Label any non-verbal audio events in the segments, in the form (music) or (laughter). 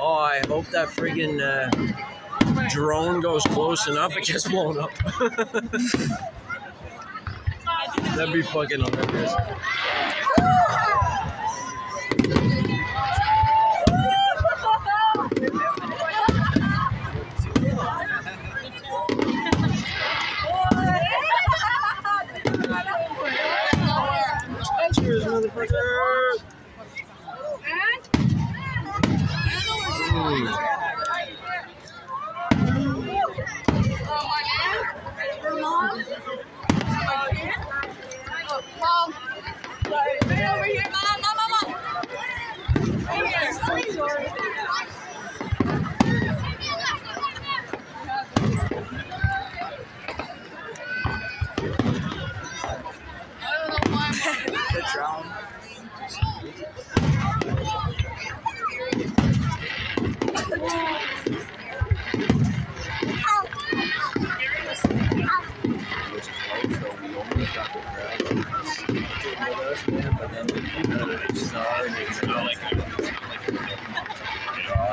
Oh, I hope that friggin' uh, drone goes close enough it gets blown up. (laughs) That'd be fucking hilarious. Cheers, motherfucker! Mm.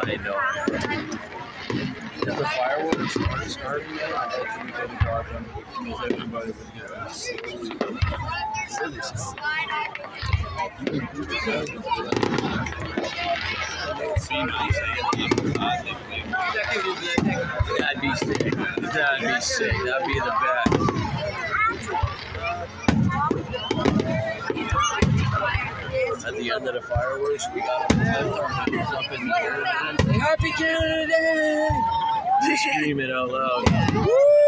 I know. If the fireworks aren't starting yet, I bet you can talk them because everybody would get That'd be sick. That'd be sick. That'd be the best. At the end of the fireworks, we gotta lift Happy Canada Day! Just scream it out loud. It's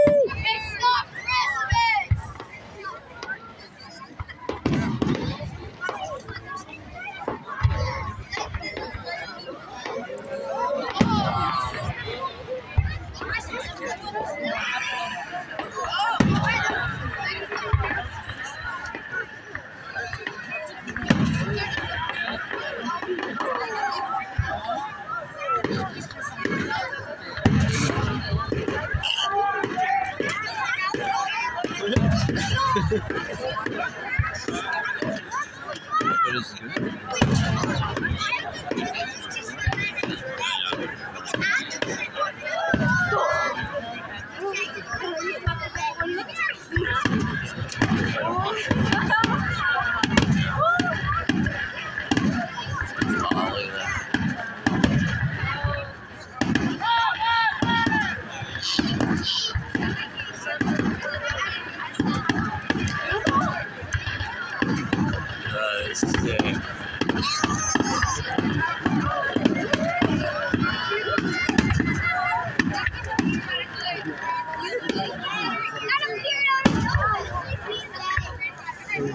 You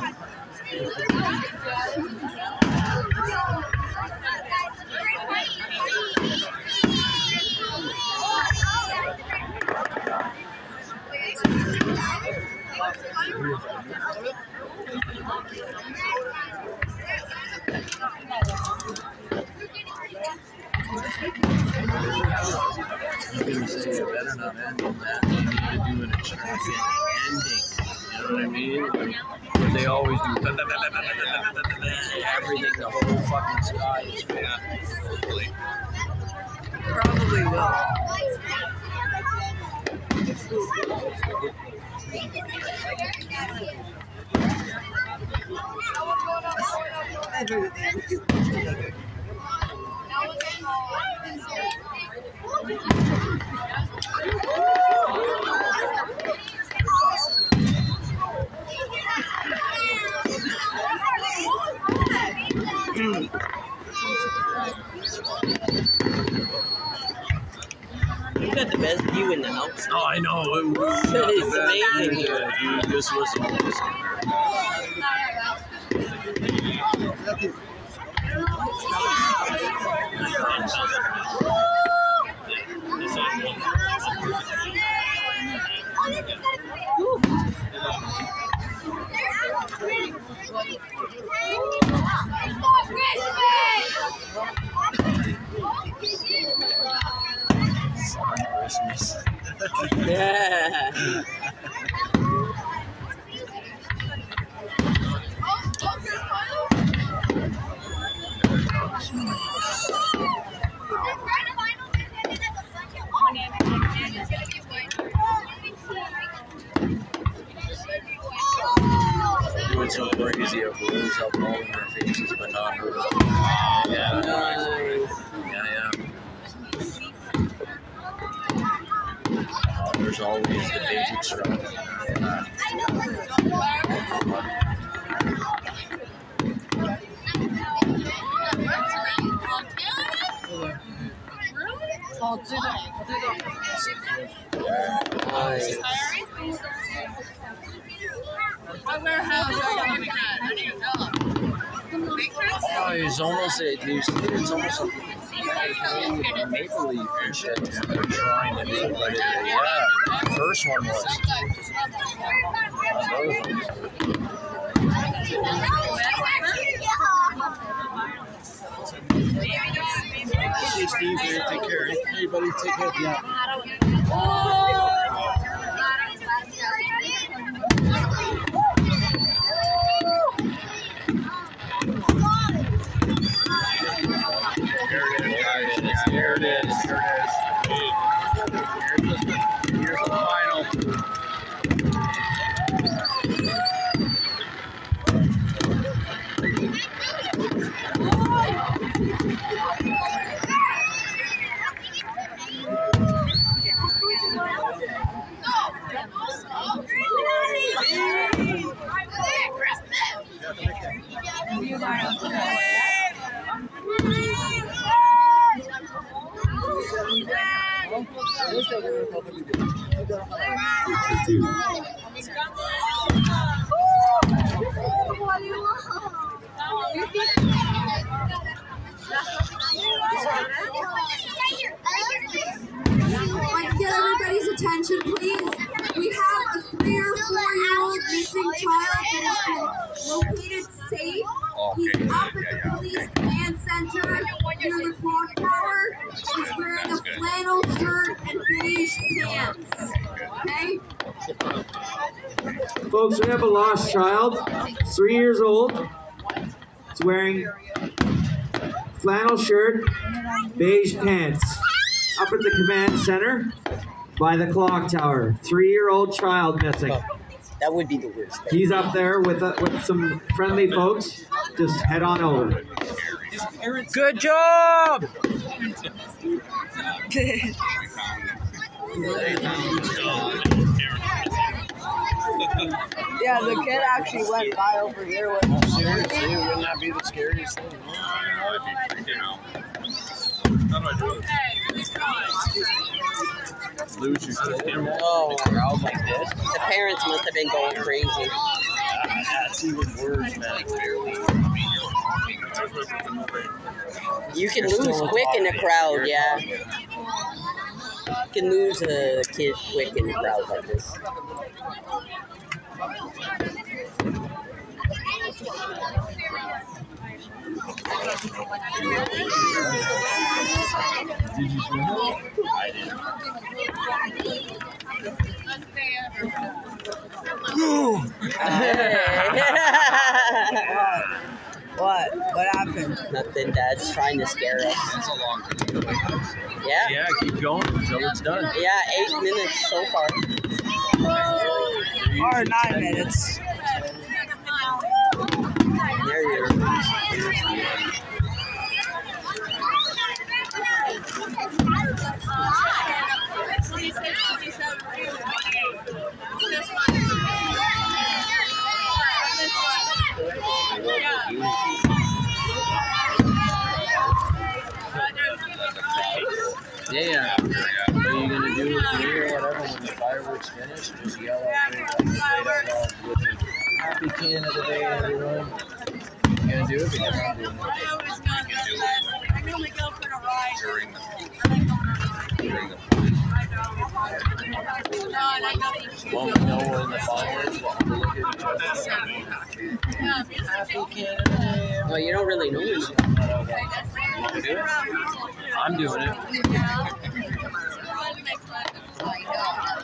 better not ending that. You need to do an attractive ending. You know what I mean? Like, they always do. Everything, the whole fucking sky is filled. Like, Probably will. I agree with you. You got the best view in the house. Oh, I know. It was It's amazing. Yeah, dude, this was awesome. Christmas. Yeah. It's so crazy. It up all in their faces, but not hurt them. Yeah, Nice. yeah, yeah. Uh, there's always the basic stuff. Uh, Nice. Oh, he's almost a, he's, it's almost like a maple leaf and shit. They're trying to do but it, yeah. First one was. Those ones. Hey, Steve, here, take care. Hey, buddy, take care. Yeah. Here it is. Here it is. Here it is. Here's the, here's the final. Like, get everybody's attention, please. We have a three or four year old missing child that has been located safe. He's up at the police command center near the clock tower. He's wearing a flannel shirt and beige pants. Okay? Folks, we have a lost child, three years old. He's wearing flannel shirt, beige pants. Up at the command center by the clock tower. Three-year-old child missing. That would be the worst thing. He's up there with uh, with some friendly folks. Just head on over. Good job! (laughs) Yeah, the kid actually went by over here with oh, Seriously, wouldn't that be the scariest thing? I'd be freaking out. How do I do this? Lose your kid. Oh, Crowd like this. the parents must have been going crazy. That's even worse, man. You can You're lose quick in a crowd, You're yeah. You can lose a kid quick in a crowd like this. Did you swim? I did. what? What happened? Nothing, Dad's trying to scare us. That's a long time. Yeah, Yeah, keep going until it's done. yeah, eight minutes so far. Or nine minutes. Yeah, yeah. What are you gonna do with me or whatever when the fireworks finish? Just yell out there like right out loud with me. Happy Day, everyone. You gonna do it because I'm doing it. During the, during the Won't we know when the fireworks? We'll look at each other. Happy Canada Day. Well, you don't really know me. You wanna do it? I'm doing it.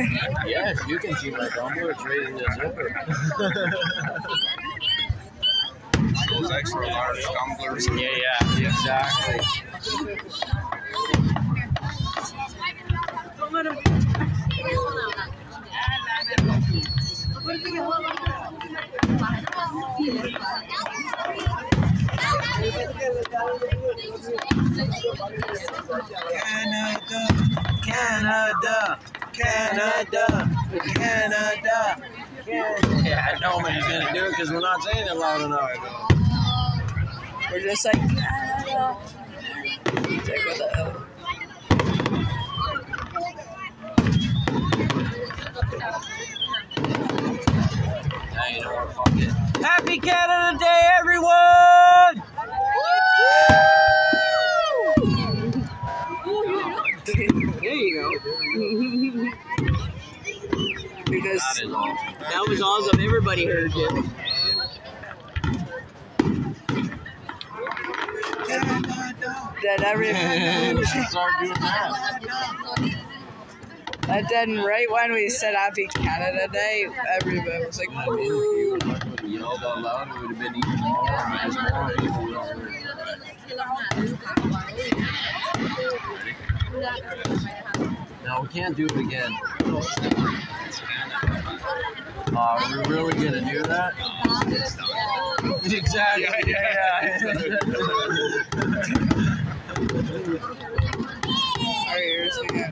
your tumbler? Yes, you can see my tumbler. It's right in the zipper. Those extra large tumblers. Yeah, yeah, exactly. Canada, Canada, Canada, Canada. Yeah, I know, he's gonna do it because we're not saying it loud enough. We're just like, Canada. Like, what the hell? Now you know what? Fuck it. Happy Canada Day, everyone! there you go. because That is awesome. That was awesome. Everybody heard you. that (laughs) every we should start doing that. and then right when we said Happy Canada Day, everybody was like, I mean, if you would have yelled out loud, it would have been even more because more people would have heard. No, we can't do it again. Uh, are we really gonna do that? Exactly. Yeah, our ears again.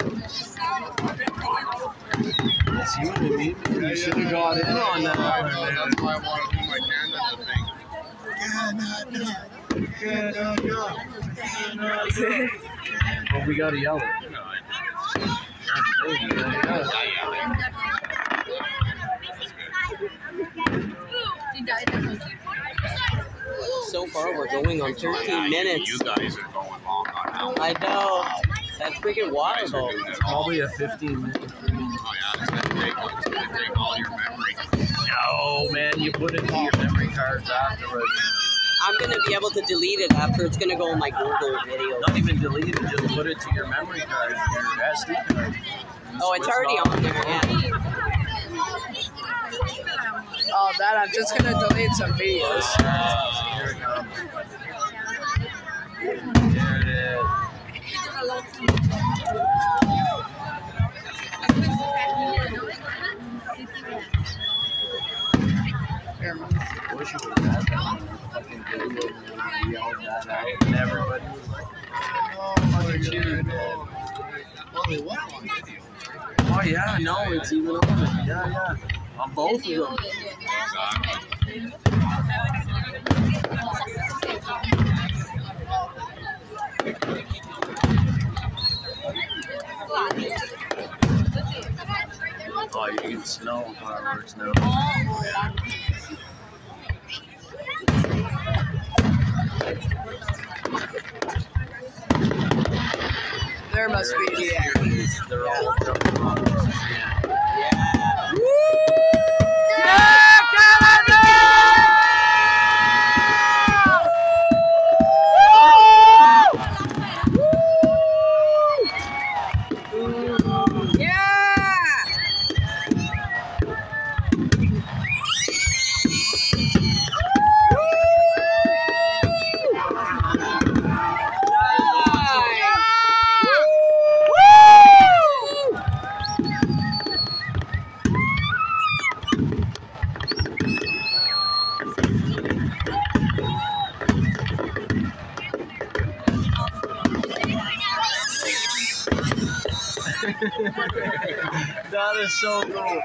That's you and me. You should have got in on that. That's why I want to do my Canada thing. But we gotta yell it. We gotta yell So far, we're going on 13 minutes. You guys are going long on that. I know. That's freaking wild, though. It's probably a 15 minute. Oh, yeah, it's gonna take, it's gonna take all your memory. No, man, you put it in your memory cards afterwards. I'm gonna be able to delete it after. It's gonna go in my Google video. Not even delete it, just put it to your memory card, your SD card. Oh, it's already on there. Yeah. Oh, that I'm just gonna delete some videos. Here it comes. There it is. Oh. Oh, yeah, no, it's even on it. Yeah, yeah. On both of them. Oh, you can smell fireworks so cool.